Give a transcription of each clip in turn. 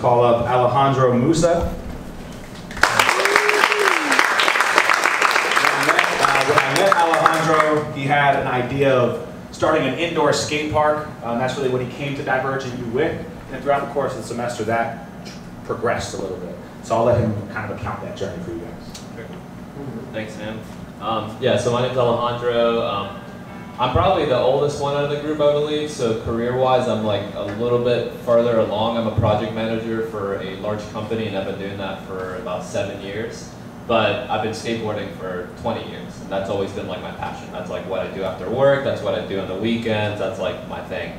call up Alejandro Musa. When I met, uh, when I met Alejandro, he had an idea of starting an indoor skate park. Um, that's really what he came to Divergent U with. And throughout the course of the semester, that progressed a little bit. So I'll let him kind of account that journey for you guys. Thanks, Sam. Um, yeah, so my name's Alejandro. Um, I'm probably the oldest one out of the group, I believe. So career-wise, I'm like a little bit farther along. I'm a project manager for a large company, and I've been doing that for about seven years. But I've been skateboarding for 20 years, and that's always been like my passion. That's like what I do after work. That's what I do on the weekends. That's like my thing.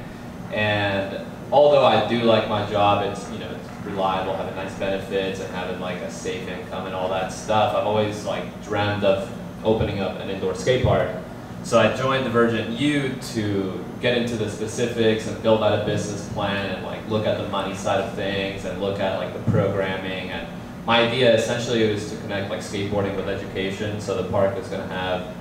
And although I do like my job, it's you know it's reliable, having nice benefits, and having like a safe income and all that stuff. I've always like dreamed of opening up an indoor skate park. So I joined Divergent U to get into the specifics and build out a business plan and like look at the money side of things and look at like the programming and my idea essentially was to connect like skateboarding with education. So the park is going to have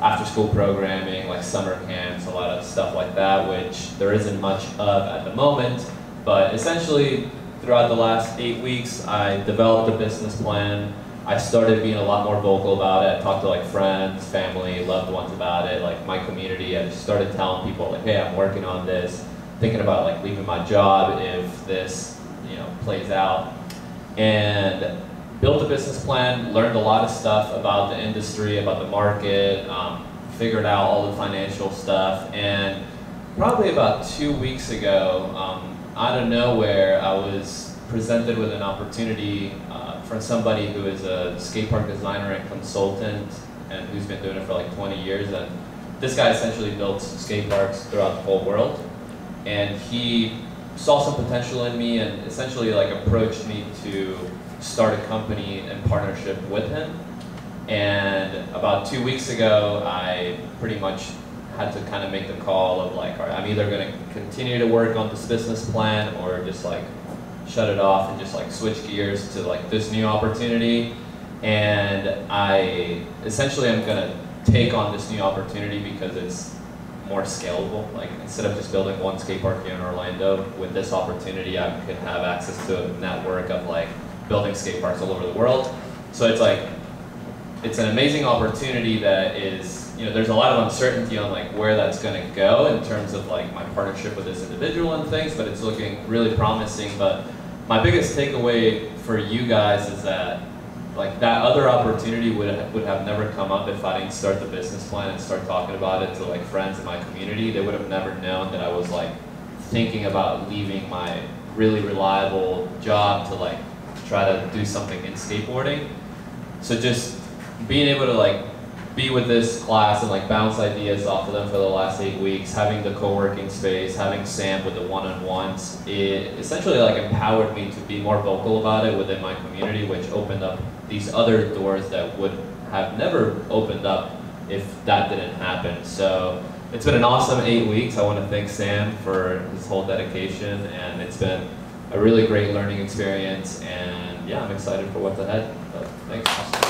after school programming, like summer camps, a lot of stuff like that, which there isn't much of at the moment. But essentially, throughout the last eight weeks, I developed a business plan I started being a lot more vocal about it. I talked to like friends, family, loved ones about it, like my community. I started telling people like, hey, I'm working on this, thinking about like leaving my job if this, you know, plays out. And built a business plan, learned a lot of stuff about the industry, about the market, um, figured out all the financial stuff. And probably about two weeks ago, um, out of nowhere, I was presented with an opportunity uh, from somebody who is a skate park designer and consultant and who's been doing it for like 20 years. And this guy essentially built skate parks throughout the whole world. And he saw some potential in me and essentially like approached me to start a company in partnership with him. And about two weeks ago, I pretty much had to kind of make the call of like, all right, I'm either going to continue to work on this business plan or just like shut it off and just like switch gears to like this new opportunity. And I essentially I'm gonna take on this new opportunity because it's more scalable. Like instead of just building one skate park here in Orlando, with this opportunity I could have access to a network of like building skate parks all over the world. So it's like, it's an amazing opportunity that is, you know, there's a lot of uncertainty on like where that's gonna go in terms of like my partnership with this individual and things, but it's looking really promising. But my biggest takeaway for you guys is that like that other opportunity would have, would have never come up if I didn't start the business plan and start talking about it to like friends in my community. They would have never known that I was like thinking about leaving my really reliable job to like try to do something in skateboarding. So just being able to like be with this class and like bounce ideas off of them for the last eight weeks, having the co-working space, having Sam with the one-on-ones, it essentially like empowered me to be more vocal about it within my community, which opened up these other doors that would have never opened up if that didn't happen. So it's been an awesome eight weeks. I want to thank Sam for his whole dedication, and it's been a really great learning experience. And yeah, I'm excited for what's ahead. So thanks.